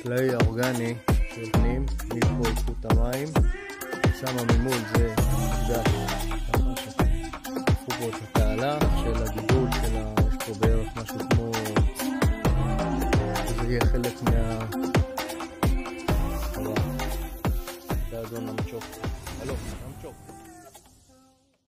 החקלאי האורגני שנותנים מפה איכות המים, שם ממול זה מגדל, ככה את התעלה של הגידול של ה... יש פה בערך משהו כמו... אה, זה יהיה חלק מה... אה, זה אדון המצ'וק. הלו,